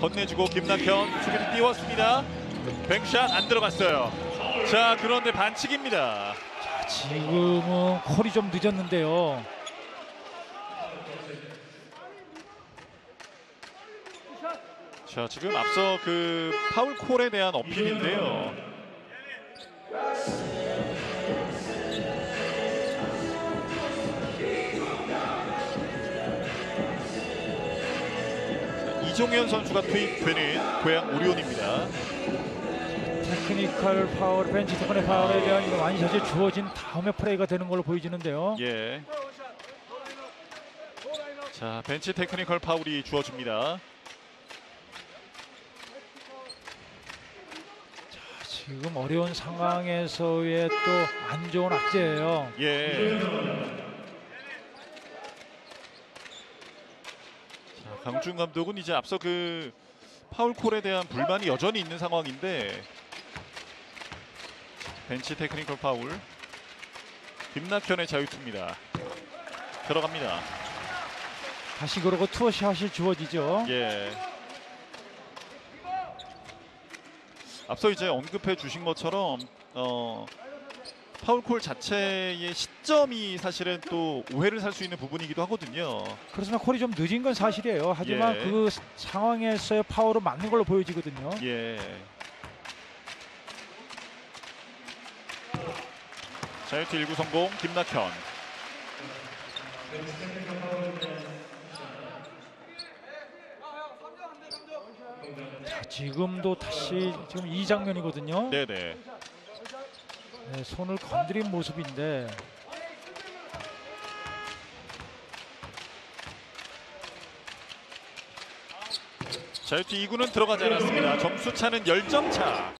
건네주고 김낙현 수비를 띄웠습니다. 뱅샷 안 들어갔어요. 자 그런데 반칙입니다. 지금은 콜이 좀 늦었는데요. 자 지금 앞서 그 파울 콜에 대한 어필인데요. 이종현 선수가 투입되는 고양 오리온입니다. 테크니컬 파울, 벤치 테크니컬 파울에 대한 one shot이 주어진 다음에 플레이가 되는 걸로 보여지는데요. 예. 자 벤치 테크니컬 파울이 주어집니다. 지금 어려운 상황에서의 또 안 좋은 악재예요. 예. 강준 감독은 이제 앞서 그 파울 콜에 대한 불만이 여전히 있는 상황인데 벤치 테크니컬 파울 김낙현의 자유투입니다. 들어갑니다. 다시 그러고 투어샷이 주어지죠. 예. 앞서 이제 언급해 주신 것처럼 어, 파울콜 자체의 시점이 사실은 또 오해를 살 수 있는 부분이기도 하거든요. 그렇지만 콜이 좀 늦은 건 사실이에요. 하지만 예. 그 상황에서의 파울을 맞는 걸로 보여지거든요. 예. 자유투 1구 성공 김낙현. 자, 지금도 다시 지금 이 장면이거든요. 네네. 네, 손을 건드린 모습인데 자유투 2구는 들어가지 않았습니다. 점수 차는 10점 차.